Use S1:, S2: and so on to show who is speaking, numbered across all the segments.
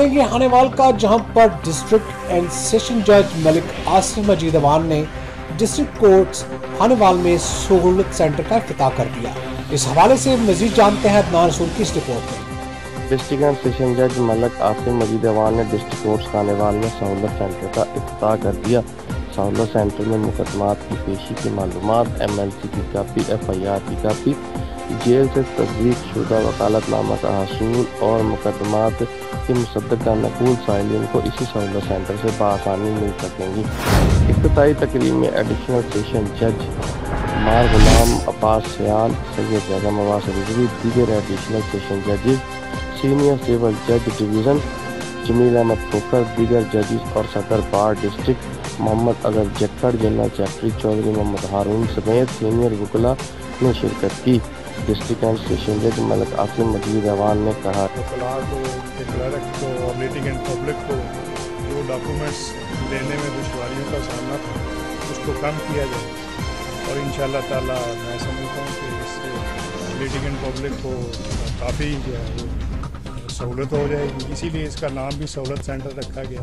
S1: کریں گے ہانیوال کا، جہاں پر ڈسٹرکٹ اینڈ سیشن جج ملک آصف مجید اوان نے ڈسٹرکٹ کورٹس ہانیوال میں سہولت سینٹر کا افتتاح کر دیا۔ اس حوالے سے مزید جانتے ہیں عدنان رسول کی اس رپورٹ میں۔
S2: ڈسٹرکٹ اینڈ سیشن جج ملک آصف مجید اوان نے ڈسٹرکٹ کورٹس ہانیوال میں سہولت سینٹر کا افتتاح کر دیا۔ سہولت سینٹر میں مقدمات کی پیشی کی معلومات ایم ایل سی کی کاپی ایف آئی آر کی کاپی جیل سے تصدیق شدہ وکالت نامہ کا حصول اور مقدمات کے مصدق کا نقول سائلین کو اسی سہولت سینٹر سے بآسانی مل سکیں گی۔ افتتاحی تقریب میں ایڈیشنل سیشن جج مار غلام عباس سیال، سید جگہ مواز رضوی دیگر ایڈیشنل سیشن ججز سینئر سیول جج ڈویژن جمیل احمد کھوکر دیگر ججز اور صدر بار ڈسٹرکٹ محمد اظہر جکڑ جنرل سیکٹری چودھری، محمد ہارون سمیت سینئر وکلا نے شرکت کی۔ ڈسٹرک اینڈ اسٹیشن جج ملک عاصم مجید روان نے کہا
S3: کو کو میٹنگ اینڈ پبلک کو جو ڈاکومنٹس لینے میں دشواریوں کا سامنا تھا، اس کو کم کیا جائے۔ اور ان شاء اللہ تعالیٰ میں سمجھتا ہوں کہ اس سے میٹنگ اینڈ پبلک کو کافی جو ہے وہ سہولت ہو جائے گی۔ اسی لیے اس کا نام بھی سہولت سینٹر رکھا گیا۔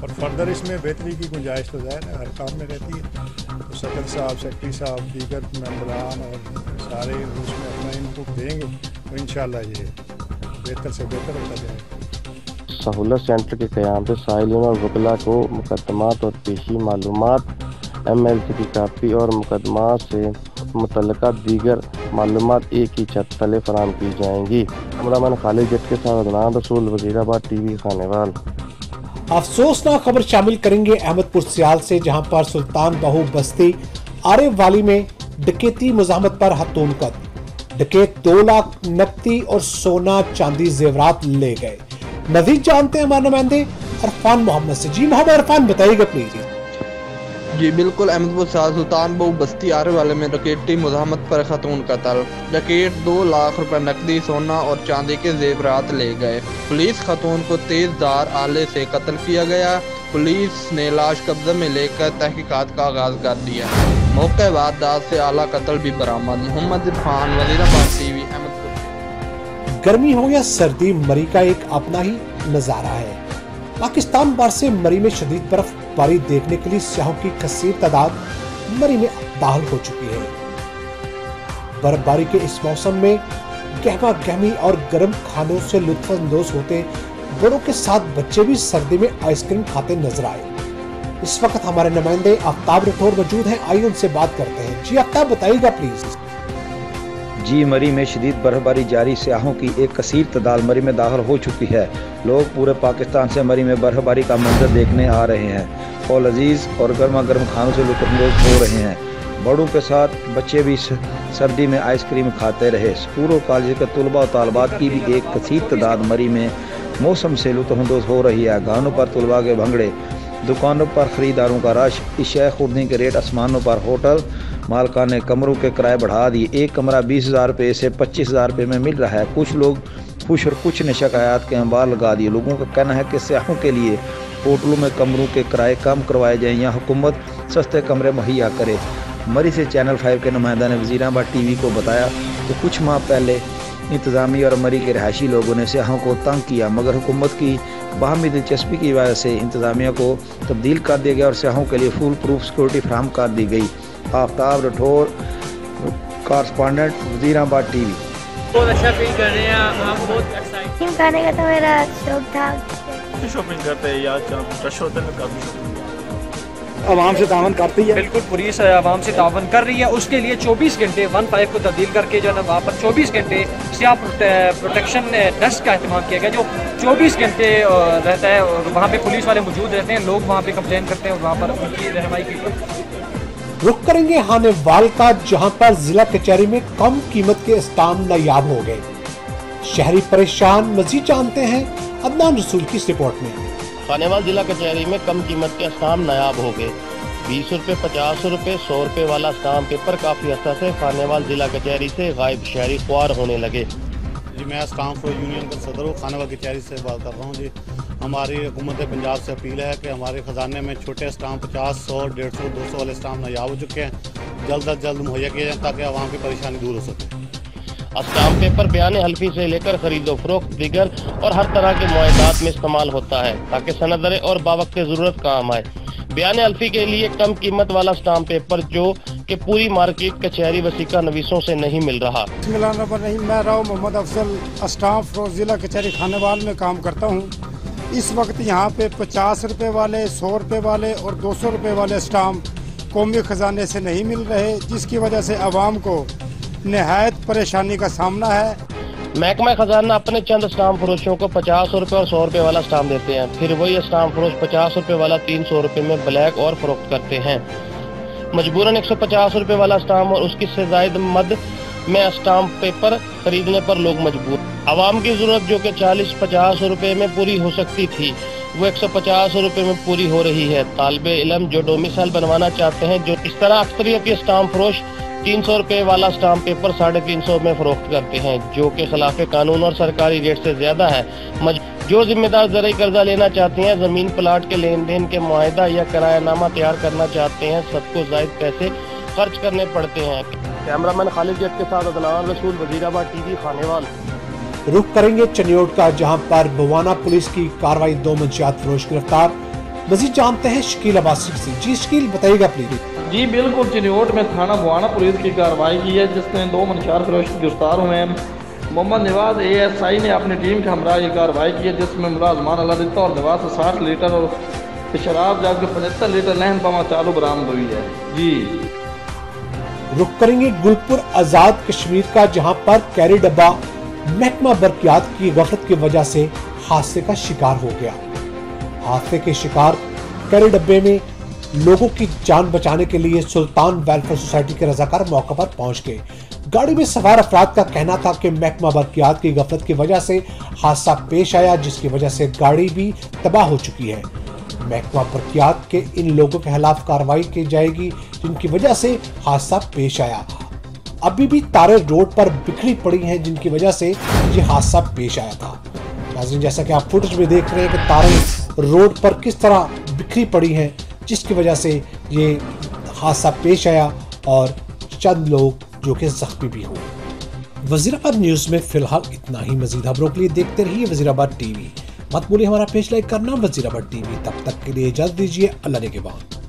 S3: اور فردر اس میں بہتری کی گنجائش تو ظاہر ہے، ہر کام میں رہتی ہے۔ تو صدر صاحب سیکٹری صاحب، دیگر ممبران اور سارے اس میں اپنا ان کو دیں گے تو ان شاء اللہ یہ بہتر سے بہتر ہوتا جائے گا۔
S2: سہولت سینٹر کے قیام سے ساحلین اور وکلا کو مقدمات اور پیشی معلومات ایم ایل سی کی کاپی اور مقدمات سے متعلقہ دیگر معلومات ایک ہی چھت تلے فراہم کی جائیں گی۔ عمران خالد جٹ کے ساتھ عدنان رسول وزیر آباد ٹی وی خانے وال
S1: افسوسناک خبر شامل کریں گے احمد پور سیال سے جہاں پر سلطان بہو بستی آرے والی میں ڈکیتی مزاحمت پر ہتون قد ڈکیت دو لاکھ نقدی اور سونا چاندی زیورات لے گئے۔ مزید جانتے ہیں ہمارے نمائندے؟ عرفان محمد سے۔ جی محمد عرفان، بتائیے گا پلیز۔
S4: جی بالکل، احمد بو شاہ سلطان بہو بستی آرے والے میں ڈکیٹی مزاحمت پر خاتون قتل ڈکیٹ دو لاکھ روپے نقدی، سونا اور چاندی کے زیورات لے گئے۔ پولیس خاتون کو تیز دار آلے سے قتل کیا گیا۔ پولیس نے لاش قبضہ میں لے کر تحقیقات کا آغاز کر دیا۔ موقع واردات سے اعلیٰ قتل بھی برآمد محمد عرفان وزیر آباد ٹی وی احمد
S1: گرمی ہو یا سردی مری کا ایک اپنا ہی نظارہ ہے پاکستان بار سے مری میں شدید برف باری دیکھنے کے لیے سیاحوں کی کثیر تعداد مری میں داخل ہو چکی ہے برف باری کے اس موسم میں گہما گہمی اور گرم کھانوں سے لطف اندوز ہوتے بڑوں کے ساتھ بچے بھی سردی میں آئس کریم کھاتے نظر آئے اس وقت ہمارے نمائندے آفتاب رٹھور موجود ہیں۔ آئیے ان سے بات کرتے ہیں۔ جی آفتاب، بتائیے گا پلیز۔
S5: جی مری میں شدید برفباری جاری سیاحوں کی ایک کثیر تعداد مری میں داخل ہو چکی ہے۔ لوگ پورے پاکستان سے مری میں برفباری کا منظر دیکھنے آ رہے ہیں۔ اور لذیذ اور گرما گرم کھانوں سے لطف اندوز ہو رہے ہیں۔ بڑوں کے ساتھ بچے بھی سردی میں آئس کریم کھاتے رہے۔ اسکول و کالج کے طلبہ و طالبات کی بھی ایک کثیر تعداد مری میں موسم سے لطف اندوز ہو رہی ہے۔ گانوں پر طلبہ کے بھنگڑے دکانوں پر خریداروں کا رش اشیاء خوردنی کے ریٹ آسمانوں پر ہوٹل، مالکان نے کمروں کے کرائے بڑھا دی ایک کمرہ بیس ہزار روپے سے پچیس ہزار روپے میں مل رہا ہے۔ کچھ لوگ خوش اور کچھ نے شکایات کے انبار لگا دیے۔ لوگوں کا کہنا ہے کہ سیاحوں کے لیے ہوٹلوں میں کمروں کے کرائے کم کروائے جائیں یا حکومت سستے کمرے مہیا کرے۔ مری سے چینل فائیو کے نمائندہ نے وزیر آباد ٹی وی کو بتایا کہ کچھ ماہ پہلے انتظامی اور مری کے رہائشی لوگوں نے سیاحوں کو تنگ کیا، مگر حکومت کی باہمی دلچسپی کی وجہ سے انتظامیہ کو تبدیل کر دیا گیا اور سیاحوں کے لیے فول پروف سیکورٹی فراہم کر دی گئی۔ آفتاب رٹھور کارسپانڈنٹ وزیر آباد ٹی وی۔
S6: بہت اچھا فیل کر رہے ہیں ہم بہت ایکسائٹنگ
S7: کھانے کا تو میرا شوق تھا۔
S8: شاپنگ کرتے ہیں یار رش ہوتا ہے کافی
S9: عوام سے تعاون کرتی ہے۔
S10: بالکل پولیس عوام سے تعاون کر رہی ہے۔ اس کے لیے چوبیس گھنٹے ون فائیو کو تبدیل کر کے جو ہے نا وہاں پر چوبیس گھنٹے سیاہ پروٹیکشن ڈیسک کا اہتمام کیا گیا جو چوبیس گھنٹے رہتا ہے اور وہاں پہ پولیس والے موجود رہتے ہیں۔ لوگ وہاں پہ کمپلین کرتے ہیں اور وہاں پر ان کی رہنمائی کی۔
S1: رخ کریں گے ہانے وال کا جہاں پر ضلع کچہری میں کم قیمت کے استعمال نایاب ہو گئے۔ شہری پریشان مزید جانتے ہیں۔ عدنان رسول کی اس رپورٹ میں۔
S11: پانیوال ضلع کچہری میں کم قیمت کے اسٹام نایاب ہو گئے۔ بیس روپے، پچاس روپے، سو روپے والا اسٹام پیپر کافی عرصہ سے خانیوال ضلع کچہری سے غائب شہری خوار ہونے لگے۔
S12: جی میں اسٹام فور یونین کا صدر ہوں خانہ کچہری سے بات کر رہا ہوں۔ جی ہماری حکومت پنجاب سے اپیل ہے کہ ہمارے خزانے میں چھوٹے اسٹام پچاس، سو، ڈیڑھ سو، دو سو والے اسٹام نایاب ہو چکے ہیں۔ جلد از جلد مہیا کیے جائیں تاکہ عوام کی پریشانی دور ہو سکے۔
S11: اسٹام پیپر بیان حلفی سے لے کر خرید و فروخت، دیگر اور ہر طرح کے معاہدات میں استعمال ہوتا ہے تاکہ سندرے اور باوقت ضرورت کام آئے۔ بیان حلفی کے لیے کم قیمت والا اسٹام پیپر جو کہ پوری مارکیٹ، کچہری وسیقہ نویسوں سے نہیں مل رہا۔
S9: بسم اللہ الرحمن الرحیم میں محمد افضل اسٹام فروخت ضلع کچہری خانے وال میں کام کرتا ہوں۔ اس وقت یہاں پہ پچاس روپے والے، سو روپے والے اور دو سو روپے والے اسٹام قومی خزانے سے نہیں مل رہے، جس کی وجہ سے عوام کو نہایت پریشانی کا سامنا ہے۔
S11: محکمہ خزانہ اپنے چند اسٹام فروشوں کو پچاس روپے اور سو روپے والا اسٹام دیتے ہیں۔ پھر وہی اسٹام فروش پچاس روپے والا تین سو روپے میں بلیک اور فروخت کرتے ہیں۔ مجبوراً ایک سو پچاس روپے والا اسٹام اور اس کی سے زائد مد میں اسٹام پیپر خریدنے پر لوگ مجبور۔ عوام کی ضرورت جو کہ چالیس پچاس روپے میں پوری ہو سکتی تھی۔ وہ ایک سو پچاس روپے میں پوری ہو رہی ہے۔ طالب علم جو ڈومیسائل بنوانا چاہتے ہیں، جو اس طرح اکثریت کے اسٹام فروش تین سو روپے والا اسٹام پیپر ساڑھے تین سو میں فروخت کرتے ہیں، جو کہ خلاف قانون اور سرکاری ریٹ سے زیادہ ہے۔ جو ذمہ دار زرعی قرضہ لینا چاہتے ہیں، زمین پلاٹ کے لین دین کے معاہدہ یا کرایہ نامہ تیار کرنا چاہتے ہیں، سب کو زائد پیسے خرچ کرنے پڑتے ہیں۔ کیمرہ مین خالد جٹ کے ساتھ عدنان رسول، وزیر آباد ٹی وی، خانے وال۔
S1: رخ کریں گے چنیوٹ کا جہاں پر بوانا پولیس کی کاروائی دو منشیات فروش گرفتار۔ مزید جانتے ہیں شکیل عباسی سے۔ جی شکیل بتائیے گا پلیز۔ جی
S13: بالکل چنیوٹ میں تھانہ بوانا
S14: پولیس
S13: کی کاروائی کی ہے
S14: جس
S13: میں
S14: دو
S13: منشیات فروش گرفتار
S14: ہوئے ہیں۔ محمد نواز اے ایس آئی
S13: نے اپنی ٹیم
S14: کے
S13: ہمراہ
S14: یہ کاروائی
S13: کی ہے جس میں
S14: ملازمان اللہ دیتا اور نواز سے
S13: ساٹھ
S14: لیٹر اور شراب جبکہ پچہتر لیٹر لہن پاما چالو برآمد ہوئی ہے۔ جی۔
S1: رخ کریں گے گلپور آزاد کشمیر کا جہاں پر کیری ڈبا محکمہ برقیات کی غفلت کی وجہ سے حادثے کا شکار ہو گیا۔ حادثے کے شکار کرے ڈبے میں لوگوں کی جان بچانے کے لیے سلطان ویلفر سوسائٹی کے رضاکار موقع پر پہنچ گئے۔ گاڑی میں سوار افراد کا کہنا تھا کہ محکمہ برقیات کی غفلت کی وجہ سے حادثہ پیش آیا، جس کی وجہ سے گاڑی بھی تباہ ہو چکی ہے۔ محکمہ برقیات کے ان لوگوں کے خلاف کاروائی کی جائے گی، جن کی وجہ سے حادثہ پیش آیا۔ ابھی بھی تارے روڈ پر بکھری پڑی ہیں جن کی وجہ سے یہ حادثہ پیش آیا تھا۔ ناظرین، جیسا کہ آپ فوٹیج میں دیکھ رہے ہیں کہ تارے روڈ پر کس طرح بکھری پڑی ہیں، جس کی وجہ سے یہ حادثہ پیش آیا اور چند لوگ جو کہ زخمی بھی ہوئے۔ وزیر آباد نیوز میں فی الحال اتنا ہی مزید خبروں کے لیے دیکھتے رہیے وزیر آباد ٹی وی۔ مت بولیے ہمارا پیج لائک کرنا وزیر آباد ٹی وی۔ تب تک کے لیے اجازت دیجیے۔ اللہ نے کے بعد۔